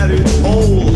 that it's old.